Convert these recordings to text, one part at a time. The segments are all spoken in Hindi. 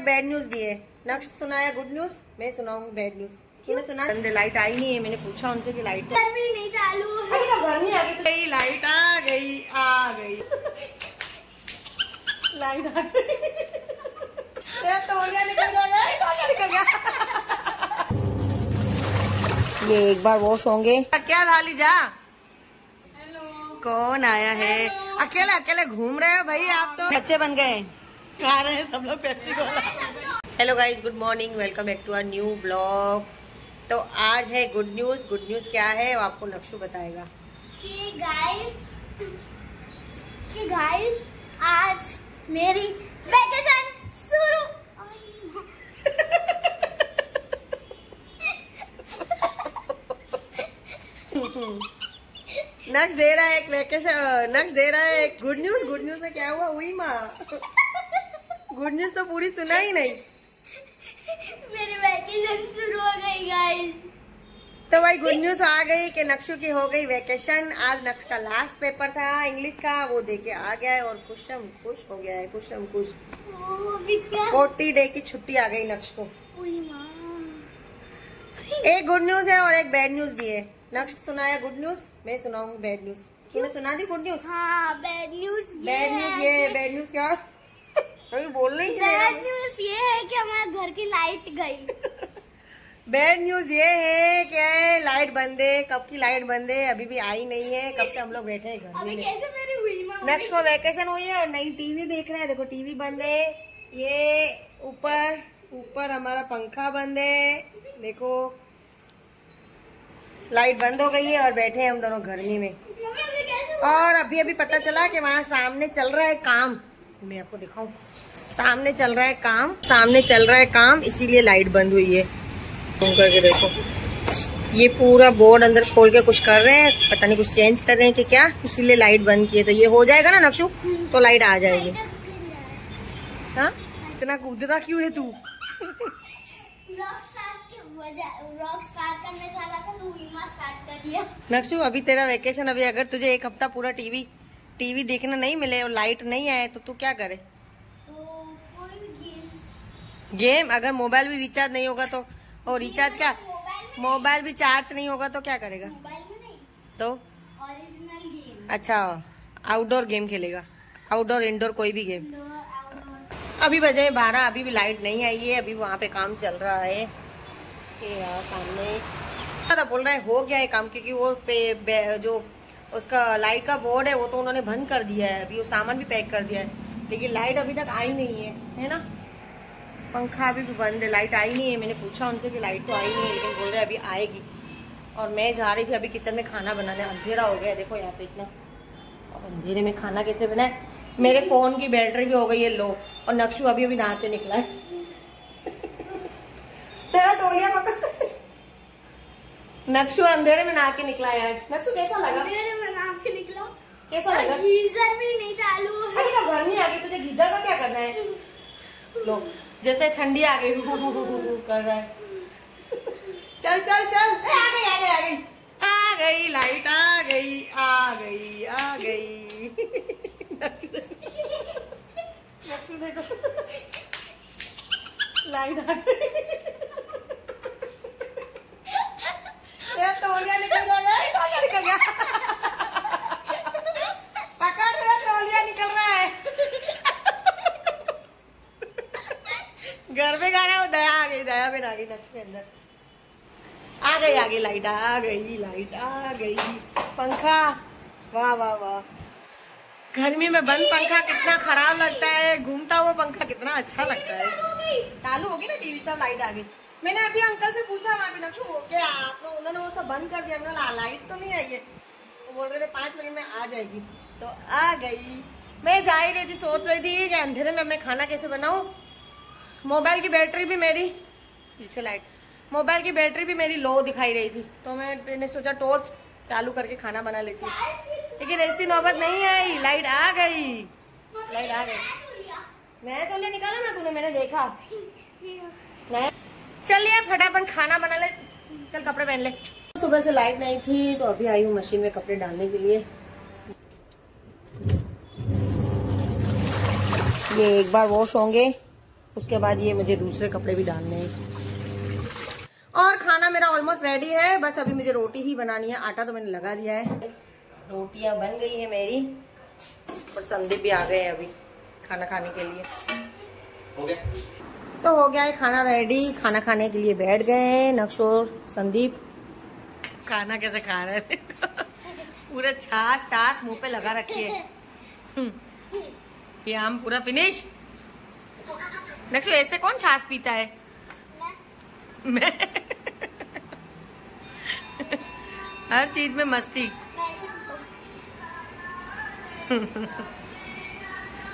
एक बैड न्यूज़ दिए। नक्श सुनाया गुड न्यूज़ मैं सुनाऊँगी बैड न्यूज़ तूने सुना लाइट आई नहीं है मैंने पूछा उनसे कि लाइट गर्मी नहीं चालू है। अभी तो घर नहीं आ गई तो गई लाइट आ गई आ गई। लाइट आ गई। तौलिया निकल जाएगा निकल गया ये एक बार वॉश होंगे। क्या थाली जा। कौन आया है? अकेले अकेले घूम रहे हो भाई आप तो? बच्चे बन गए। खा रहे हैं सब लोग Pepsi cola hello guys good morning welcome back to our new blog तो आज है गुड न्यूज़ गुड न्यूज़ क्या है? वो आपको नक्शु बताएगा। कि गाइस कि गाइस आज मेरी वेकेशन शुरू नक्श दे रहा है एक वेकेशन नक्श दे रहा है एक गुड न्यूज़ गुड न्यूज़ में क्या हुआ? हुई माँ। गुड न्यूज़ तो पूरी सुना ही नहीं। मेरी वैकेशन शुरू हो गई गाइस तो भाई गुड न्यूज़ आ गई कि नक्शु की हो गई वैकेशन आज नक्श का लास्ट पेपर था इंग्लिश का वो दे के आ गया है और खुशम खुश हो गया है खुशम खुश। अभी क्या? फोर्टी डे की छुट्टी आ गई नक्श को। एक गुड न्यूज़ है और एक बैड न्यूज़ भी है। नक्श सुनाया गुड न्यूज़ मैं सुनाऊँगी बैड न्यूज़ तूने सुना दी गुड न्यूज़ हाँ बैड न्यूज़ बैड न्यूज़ ये बैड न्यूज़ क्या? अभी बोल रही बैड न्यूज़ ये है कि हमारे घर की लाइट गई। बैड न्यूज़ ये है कि लाइट बंद है कब की लाइट बंद है अभी भी आई नहीं है कब से हम लोग बैठे हैं घर अभी कैसे मेरी हुई नेक्स्ट को वैकेशन हुई है और नई टीवी देख रहे हैं। देखो टीवी बंद है ये ऊपर ऊपर हमारा पंखा बंद है देखो। लाइट बंद हो गई है और बैठे हैं हम दोनों गर्मी में। और अभी अभी पता चला कि वहाँ सामने चल रहा है काम। मैं आपको दिखाऊँ। सामने चल रहा है काम, सामने चल रहा है काम, इसीलिए लाइट बंद हुई है। फ़ोन करके देखो। ये पूरा बोर्ड अंदर खोल के कुछ कर रहे हैं, पता नहीं कुछ चेंज कर रहे हैं कि क्या, इसीलिए लाइट बंद की है। तो ये हो जाएगा ना, नक्शु? तो लाइट आ जाएगी। हाँ? इतना कूदता क्यों है तू? नक्शु, अभी तेरा वेकेशन अभी अगर तुझे एक हफ़्ता पूरा टीवी टीवी देखना नहीं मिले और लाइट नहीं आए तो तू क्या करे? गेम? अगर मोबाइल भी रिचार्ज नहीं होगा तो? और रिचार्ज क्या? मोबाइल भी चार्ज नहीं होगा तो क्या करेगा? मोबाइल में नहीं। तो? अच्छा आउटडोर गेम खेलेगा। आउटडोर इंडोर कोई भी गेम अभी बजे बारह अभी भी लाइट नहीं आई है अभी वहाँ पे काम चल रहा है। ये सामने। तो बोल रहे हैं हो गया है काम क्योंकि वो पे, जो उसका लाइट का बोर्ड है वो तो उन्होंने बंद कर दिया है। अभी वो सामान भी पैक कर दिया है। लेकिन लाइट अभी तक आई नहीं है है ना? पंखा अभी भी बंद है लाइट आई नहीं है। मैंने पूछा उनसे कि लाइट तो आई नहीं है लेकिन बोल रहे अभी आएगी। और मैं जा रही थी अभी किचन में खाना बनाने अंधेरा हो गया देखो यहाँ पे इतना। अब अंधेरे में खाना कैसे बनाए? मेरे फ़ोन की बैटरी भी हो गई है लो और नक्शु अभी अभी नहा के निकला है। तेरा तोलिया पकड़ नक्शु अंधेरे में नहा के निकला है आज। नक्शु कैसा लगा? अंधेरे में नाम के निकला। कैसा लगा? गीजर भी नहीं चालू है। अभी तो गर्मी आ गई तुझे गीजर का क्या करना है? लो। जैसे ठंडी आ गई। कर रहा है। चल चल चल। ए, आ गई आ गई आ गई। आ गई लाइट आ गई आ गई आ गई। देखो। लाइट आ गई तेरा तौलिया निकल जाएगा ए, तौलिया निकल गया पकड़ तेरा तौलिया निकल रहा है घर में गाना वो दया आ गई नक्श के अंदर। आ गई आ गई लाइट आ गई लाइट आ गई। पंखा। वाह वाह वाह। गर्मी में बंद पंखा कितना खराब लगता है। घूमता हुआ पंखा कितना अच्छा लगता है। चालू होगी ना टीवी सब लाइट आ गई। मैंने अभी अंकल से पूछा वहाँ पे नक्शू क्या आप लोग उन्होंने वो सब बंद कर दिया? हमने लाइट तो नहीं आई है। वो बोल रहे थे, पाँच मिनट में आ जाएगी। तो आ गई। मैं जा ही रही थी, सोच रही थी अंधेरे में मैं खाना कैसे बनाऊँ। मोबाइल की बैटरी भी मेरी पीछे लाइट। मोबाइल की बैटरी भी मेरी लो दिखाई रही थी। तो मैं मैंने सोचा टॉर्च चालू करके खाना बना लेती हूँ। लेकिन ऐसी नौबत नहीं आई। लाइट आ गई। लाइट आ गई। नया तो ले निकाला ना तूने? मैंने देखा। नया चलिए फटाफट खाना बना ले। चल कपड़े पहन ले। सुबह से लाइट नहीं थी तो अभी आई हूँ मशीन में कपड़े डालने के लिए। ये एक बार वॉश होंगे, उसके बाद ये मुझे दूसरे कपड़े भी डालने हैं। खाना मेरा ऑलमोस्ट रेडी है। बस अभी मुझे रोटी ही बनानी है। आटा तो मैंने लगा दिया है। रोटियाँ बन गई है मेरी और संदीप भी आ गए हैं अभी खाना खाने के लिए। हो गया? तो हो गया है खाना रेडी खाना खाने के लिए बैठ गए हैं नक्शोर संदीप। खाना कैसे खा रहे थे पूरे छाछ सास मुँह पे लगा रखी है। ये आम पूरा फिनिश नक्शो ऐसे कौन छाछ पीता है? मैं? हर चीज़ में मस्ती।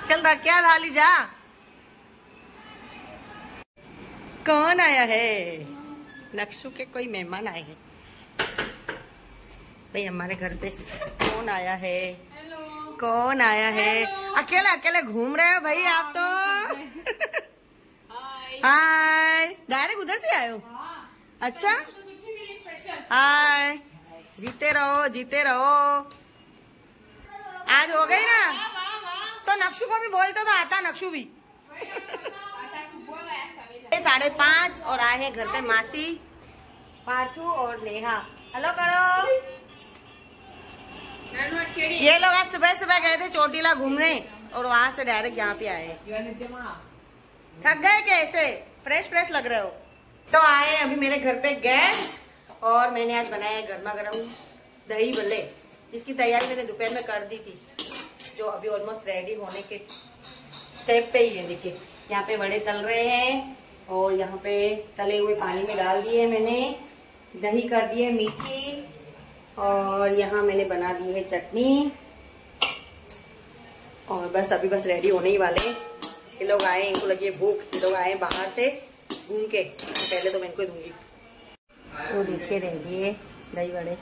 चल रखिया थाली जा? कौन आया है? नक्शू के कोई मेहमान आए हैं। भाई हमारे घर पे कौन आया है? Hello. कौन आया है? Hello. अकेले अकेले घूम रहे हो भाई आप तो? हाय डायरेक्ट उधर से आए हो? अच्छा। हाय जीते रहो जीते रहो। आज हो गई ना? तो नक्शु को भी बोलते तो आता नक्शु भी। साढ़े पाँच और आए हैं घर पे मासी, पार्थू और नेहा। हेलो करो। ये लोग आज सुबह सुबह गए थे चोटीला घूमने और वहाँ से डायरेक्ट यहाँ पे आए। थक गए कैसे फ्रेश फ्रेश लग रहे हो। तो आए अभी मेरे घर पे गेस्ट और मैंने आज बनाया है गर्मा गर्म दही बल्ले, जिसकी तैयारी मैंने दोपहर में कर दी थी, जो अभी ऑलमोस्ट रेडी होने के स्टेप पे ही है। देखिए, यहाँ पे बड़े तल रहे हैं और यहाँ पे तले हुए पानी में डाल दिए मैंने, दही कर दिए मीठी, और यहाँ मैंने बना दी है चटनी। और बस अभी बस रेडी होने ही वाले ये लोग आए, इनको लगी भूख, ये लोग आए बाहर से घूम के, पहले तो मैं इनको दूँगी। तो देखिए रेडी है दही बड़े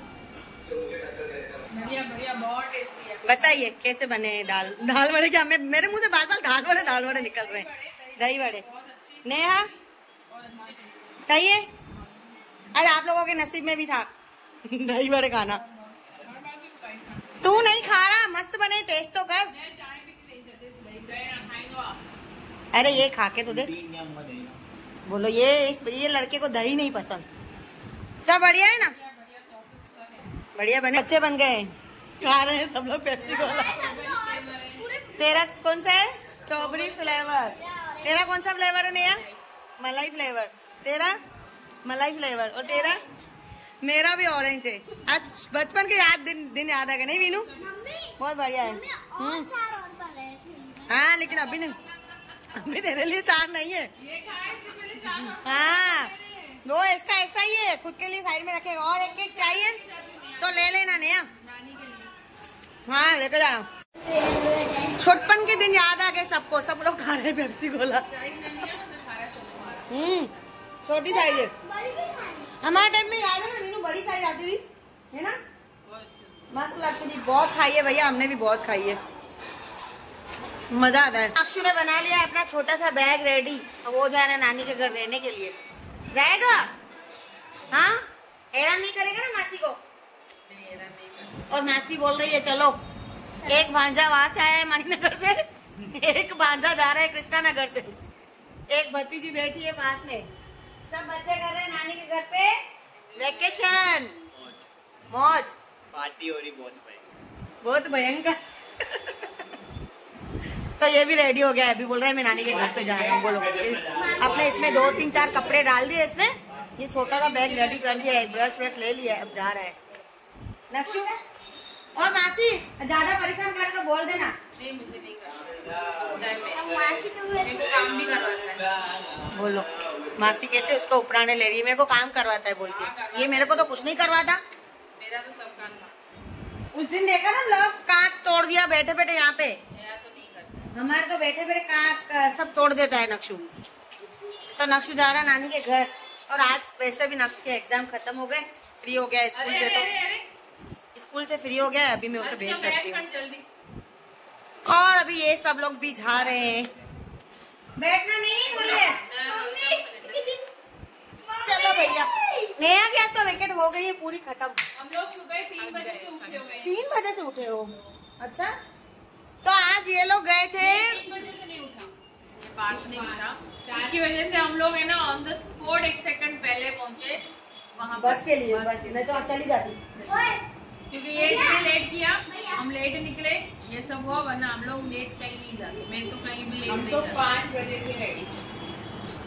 बढ़िया बढ़िया बहुत टेस्टी है। बताइए कैसे बने हैं दाल? दाल बड़े क्या मैं मेरे मुँह से बार बार दाल बड़े दाल बड़े निकल रहे हैं। दही बड़े। नेहा? सही है? अरे आप लोगों के नसीब में भी था। दही बड़े खाना। तू नहीं। खा रहा? मस्त बने टेस्ट तो कर। अरे ये खा के तो देख बोलो ये इस ये लड़के को दही नहीं पसंद। सब बढ़िया है ना? बढ़िया बने। अच्छे बन गए। खा रहे हैं सब लोग पेप्सी कोला तेरा कौन सा है? स्ट्रॉबेरी फ्लेवर तेरा कौन सा फ्लेवर है नया मलाई फ्लेवर तेरा? मलाई फ्लेवर और तेरा? मेरा भी ऑरेंज है। आज बचपन के याद दिन दिन याद आ गए नहीं वीनू मम्मी बहुत बढ़िया है। हम्म। चार और पा रहे थे हाँ? लेकिन अभी नहीं। अभी तेरे लिए चार नहीं है। ये खाए इससे पहले चाय हाँ। वो इसका ऐसा ही है खुद के लिए साइड में रखेगा और एक एक चाहिए तो ले लेना नया हाँ लेके जाना छोटपन के दिन याद आ गए सबको सब लोग खा रहे पेप्सी तुम्हारा हम्म छोटी साइज़ है हमारे टाइम में याद है ना मीनू बड़ी साइज़ आती थी है ना मस्त लगती थी बहुत खाई है भैया हमने भी बहुत खाई है मज़ा आता है अक्षु ने बना लिया अपना छोटा सा बैग रेडी वो जा नानी के घर रहने के लिए रहेगा? हाँ? हैरान नहीं करेगा ना मासी को? और मासी बोल रही है चलो एक भांजा वहाँ से आया है मणिनगर से एक भांजा जा रहा है कृष्णा नगर से। एक भतीजी बैठी है पास में। सब बच्चे कर रहे हैं नानी के घर पे। वेकेशन मौज। पार्टी हो रही बहुत भाई बहुत भयंकर। तो ये भी रेडी हो गया है। अभी बोल रहा है मैं नानी के घर पे जा रहा हूँ बोलो। अपने इसमें दो तीन चार कपड़े डाल दिए इसमें। ये छोटा सा बैग रेडी कर दिया है ब्रश व्रश ले लिया है अब जा रहा है। नक्शु और मासी ज़्यादा परेशान कर तो बोल देना। नहीं मुझे नहीं करना। सुनता मैं। अब मासी के मेरे हुए को काम भी करवाता बोलो। मासी कैसे उसको उपराने ले रही है? मेरे को काम करवाता है बोलती ये मेरे को तो कुछ नहीं करवाता। मेरा तो सब काम उस दिन देखा ना लोग काट तोड़ दिया बैठे बैठे यहाँ पे। तो हमारे तो बैठे बैठे अ, सब तोड़ देता है नक्शु। तो नक्शु जा रहा है नानी के घर और आज वैसे भी नक्श के एग्ज़ाम खत्म हो गए फ्री हो गया स्कूल से तो। स्कूल से फ्री हो गया अभी मैं उसे भेज सकती हूँ। और अभी ये सब लोग भी जा रहे हैं। बैठना नहीं देर चलो भैया। नया गैस तो विकेट हो गई है पूरी खत्म। हम लोग सुबह तीन बजे से उठे हुए तीन बजे से उठे हो। अच्छा? आज ये लोग गए थे? इसकी वजह से हम लोग है ना ऑन द स्पॉट एक सेकंड पहले पहुँचे वहाँ बस के लिए बस। नहीं तो चली जाती। क्योंकि ये इसने लेट किया। हम लेट निकले। ये सब हुआ वरना हम लोग लेट कहीं नहीं जाते। मैं तो कहीं भी लेट नहीं तो पाँच बजे रेडी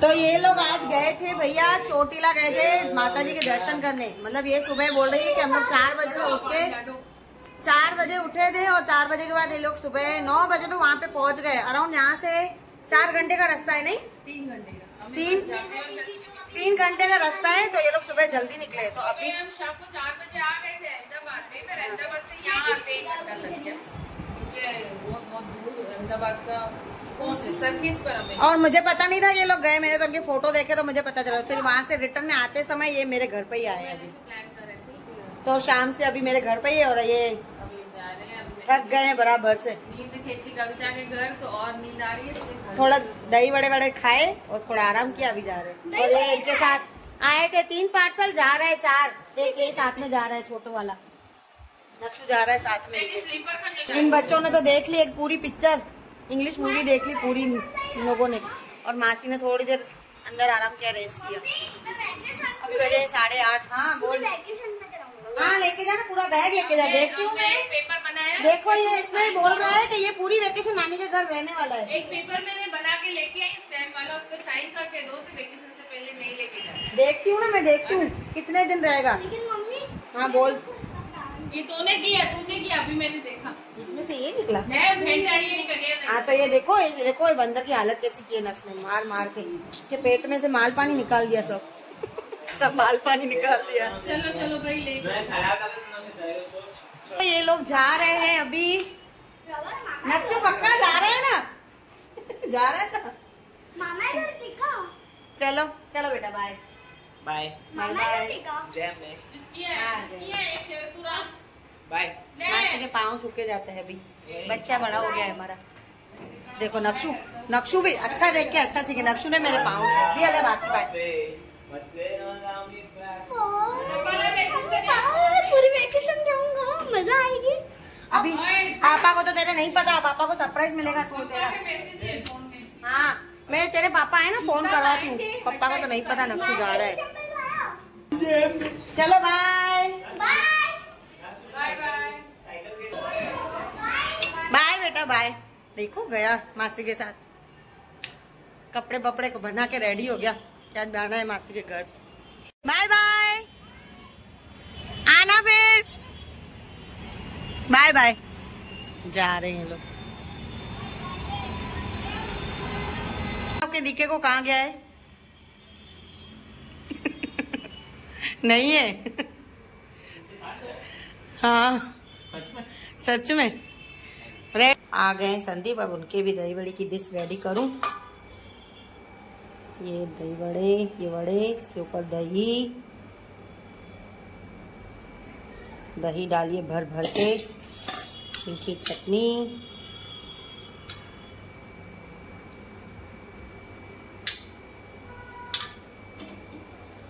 तो ये लोग आज गए थे भैया चोटीला गए थे माता जी के दर्शन करने। मतलब ये सुबह बोल रही है कि हम लोग चार बजे उठ के चार बजे उठे थे और चार बजे के बाद ये लोग सुबह नौ बजे तो वहाँ पे पहुँच गए। अराउंड यहाँ से चार घंटे का रास्ता है नहीं? तीन घंटे का। तीन वक्त तीन घंटे का रास्ता है तो ये लोग सुबह जल्दी निकले तो अभी हम शाम को चार बजे आ गए थे अहमदाबाद में। फिर अहमदाबाद से यहाँ आते एक घंटा लग गया। क्योंकि बहुत बहुत दूर अहमदाबाद का कौन है? सरखीज पर हमें। और मुझे पता नहीं था ये लोग गए। मैंने तो उनके फ़ोटो देखे तो मुझे पता चला। फिर वहाँ से रिटर्न में आते समय ये मेरे घर पे ही आए। मैंने प्लान तो शाम से अभी मेरे घर पे ही है और ये अभी हम जा रहे हैं अभी थक गए हैं बराबर से। नींद खेची कविता के घर तो और नींद आ रही है थोड़ा दही बड़े बड़े खाए और थोड़ा आराम किया अभी जा रहे हैं। और ये इनके साथ आए थे तीन पार्सल जा रहे हैं चार। एक ये साथ में जा रहा है छोटो वाला। नक्शु जा रहा है साथ में इन बच्चों ने तो देख ली एक पूरी पिक्चर इंग्लिश मूवी देख ली पूरी इन लोगों ने। और मासी ने थोड़ी देर अंदर आराम किया रेस्ट किया। अभी बजे साढ़े आठ हाँ बोल। वैकेशन में कराऊँगा हाँ लेके जाना पूरा बैग लेके जा। देखती हूँ मैं। पेपर बनाया देखो ये इसमें बोल रहा है कि ये पूरी वेकेशन नानी के घर रहने वाला है। एक पेपर मैंने बना के लेके आई स्टैम्प वाला उस पर साइन करके दो तो वेकेशन से पहले नहीं लेके जाए देखती हूँ ना मैं देखती हूँ कितने दिन रहेगा। लेकिन मम्मी हाँ बोल। ये तूने किया तूने किया अभी मैंने देखा। इसमें से ये निकला। मैं भेंट आई नहीं कटिया हाँ तो ये देखो ये देखो ये बंदर की हालत कैसी की है नक्श ने मार मार के। इसके पेट में से माल पानी निकाल दिया सब। सब माल पानी निकाल दिया। चलो चलो भाई ले। मैं था तो ये लोग जा रहे हैं अभी। नक्शु पक्का जा रहे हैं ना? जा रहे हैं तो। मामा इधर टिका चलो चलो बेटा बाय बाय. इधर टिका जय में। इसकी है हाँ, इसकी है एक शेर तुरा बाय के पाँव सूखे जाते हैं अभी। बच्चा बड़ा हो गया है हमारा। देखो नक्शु नक्शु भी अच्छा देख के अच्छा सीखे। नक्शु ने मेरे पाँव भी अले बाकी बाय वैकेशन रहूँगा मज़ा आएगी। अभी पापा को तो तेरे नहीं पता पापा को सरप्राइज़ मिलेगा तू तेरा। है में तेरे पापा है ना फ़ोन करवाती हूँ। पापा को तो नहीं पता नक्शु जा रहा है। चलो बाय बाय बाय बाय बेटा बाय देखो गया मासी के साथ। कपड़े बपड़े को बना के रेडी हो गया। क्या जाना है मासी के घर। बाय बाय आना फिर बाय बाय जा रहे हैं लोग। आपके दिखे को कहाँ गया है? नहीं है? हाँ। सच में? रे आ गए संदीप, अब उनके भी दही बड़ी की डिश रेडी करूँ। ये दही बड़े, ये बड़े, इसके ऊपर दही। दही डालिए भर भर के, इनकी चटनी।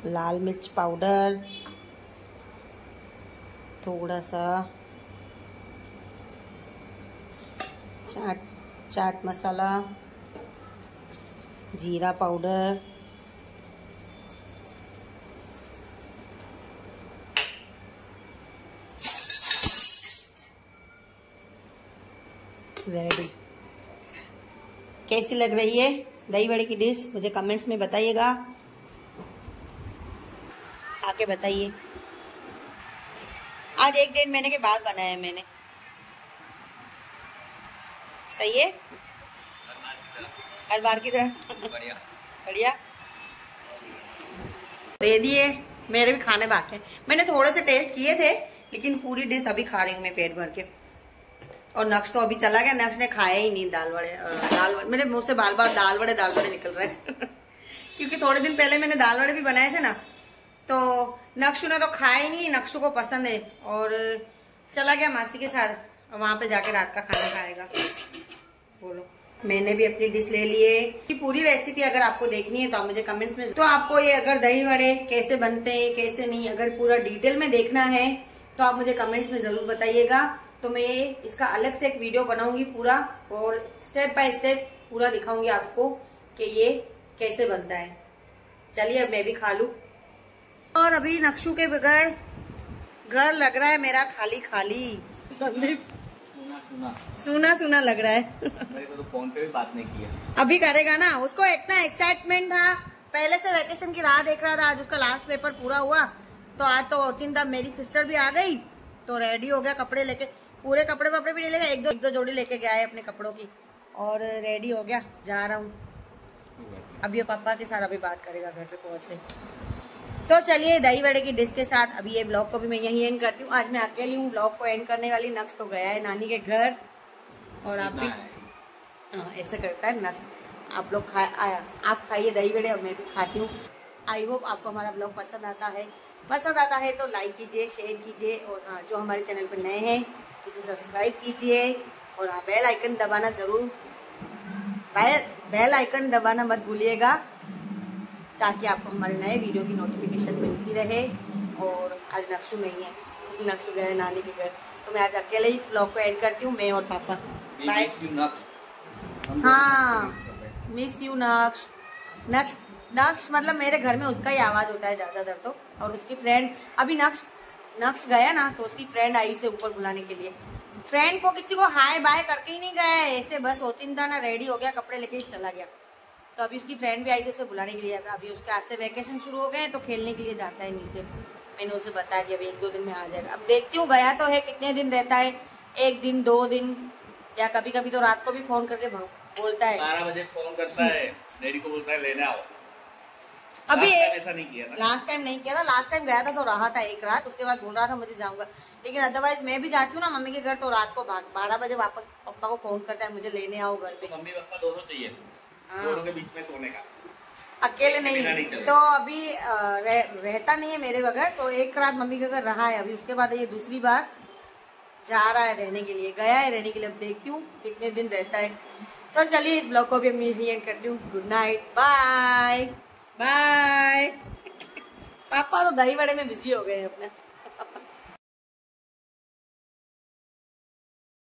लाल मिर्च पाउडर थोड़ा सा चाट चाट मसाला, जीरा पाउडर। रेडी कैसी लग रही है दही बड़े की डिश? मुझे कमेंट्स में बताइएगा। आके बताइए। आज एक डेढ़ महीने के बाद बनाया है मैंने। सही है? हर बार की तरह। बढ़िया। बढ़िया। दे दिए। मेरे भी खाने बाकी हैं। मैंने थोड़े से टेस्ट किए थे लेकिन पूरी डिश अभी खा रही हूँ मैं पेट भर के। और नक्श तो अभी चला गया, नक्श ने खाया ही नहीं दाल बड़े दाल बड़े मेरे मुँह से बार बार दाल बड़े दाल बड़े निकल रहे क्योंकि थोड़े दिन पहले मैंने दाल बड़े भी बनाए थे ना तो नक्शु ने तो खाया ही नहीं, नक्शु को पसंद है। और चला गया मासी के साथ वहाँ पे जाके रात का खाना खाएगा। बोलो। मैंने भी अपनी डिश ले लिए कि पूरी रेसिपी अगर आपको देखनी है तो आप मुझे कमेंट्स में तो आपको ये अगर दही वड़े कैसे बनते हैं, कैसे नहीं, अगर पूरा डिटेल में देखना है तो आप मुझे कमेंट्स में ज़रूर बताइएगा। तो मैं इसका अलग से एक वीडियो बनाऊँगी पूरा और स्टेप बाय स्टेप पूरा दिखाऊँगी आपको कि ये कैसे बनता है। चलिए अब मैं भी खा लूँ। और अभी नक्शू के बगैर घर लग रहा है मेरा खाली खाली। संदीप। सुना सुना। सुना लग रहा है। मेरे को तो फ़ोन पे भी बात नहीं किया अभी करेगा ना? उसको इतना एक्साइटमेंट था। पहले से वेकेशन की राह देख रहा था आज उसका लास्ट पेपर पूरा हुआ। तो आज तो चिंता मेरी सिस्टर भी आ गई। तो रेडी हो गया कपड़े लेके। पूरे कपड़े वपड़े भी नहीं लेगा एक दो एक दो जोड़ी लेके गया है अपने कपड़ों की। और रेडी हो गया जा रहा हूँ। अब ये पापा के साथ अभी बात करेगा घर पे पहुँच के तो चलिए दही वड़े की डिश के साथ अभी ये ब्लॉग को भी मैं यही एंड करती हूँ। आज मैं अकेली हूँ ब्लॉग को एंड करने वाली नक्स तो गया है नानी के घर। और आप भी हाँ ऐसे करता है नक्स आप लोग खा आया आप खाइए दही बड़े और मैं भी खाती हूँ। आई होप आपको हमारा ब्लॉग पसंद आता है। पसंद आता है तो लाइक कीजिए शेयर कीजिए और हाँ जो हमारे चैनल पर नए हैं उसे सब्सक्राइब कीजिए और हाँ बेल आइकन दबाना ज़रूर। बेल बेल आइकन दबाना मत भूलिएगा ताकि आपको हमारे नए वीडियो की नोटिफिकेशन मिलती रहे और आज नक्शू नहीं है नक्शू गए नानी के घर। तो मैं आज अकेले इस ब्लॉग को एंड करती हूँ मैं और पापा। बाय हाँ मिस यू नक्श नक्श नक्श मतलब मेरे घर में उसका ही आवाज़ होता है ज़्यादातर तो। और उसकी फ्रेंड अभी नक्श नक्श गया ना तो उसकी फ्रेंड आई उसे ऊपर बुलाने के लिए। फ्रेंड को किसी को हाय बाय करके ही नहीं गया ऐसे बस ओचिंता ना रेडी हो गया कपड़े लेके चला गया। तो अभी उसकी फ्रेंड भी आई थी उसे बुलाने के लिए। अभी उसके आज से वैकेशन शुरू हो गए हैं तो खेलने के लिए जाता है नीचे। मैंने उसे बताया कि अभी एक दो दिन में आ जाएगा। अब देखती हूँ गया तो है कितने दिन रहता है? एक दिन दो दिन या कभी कभी तो रात को भी फ़ोन करके बोलता है। बारह बजे फ़ोन करता है। डैडी को बोलता है लेने आओ। अभी ऐसा नहीं किया ना लास्ट टाइम नहीं किया था। लास्ट टाइम गया था तो रहा था एक रात उसके बाद बोल रहा था मुझे जाऊँगा। लेकिन अदरवाइज़ मैं भी जाती हूँ ना मम्मी के घर तो रात को बारह बजे वापस पापा को फ़ोन करता है मुझे लेने आओ घर पे। तो मम्मी पापा दोनों चाहिए। हाँ। दोनों के बीच में सोने का। अकेले नहीं। नहीं तो अभी रह, रहता नहीं है मेरे बगैर तो एक रात मम्मी के घर रहा है अभी। उसके बाद ये दूसरी बार जा रहा है रहने के लिए। गया है रहने के लिए अब देखती हूँ कितने दिन रहता है। तो चलिए इस ब्लॉग को भी मैं यही एंड करती हूँ। गुड नाइट बाय बाय पापा तो दही बड़े में बिज़ी हो गए हैं अपने।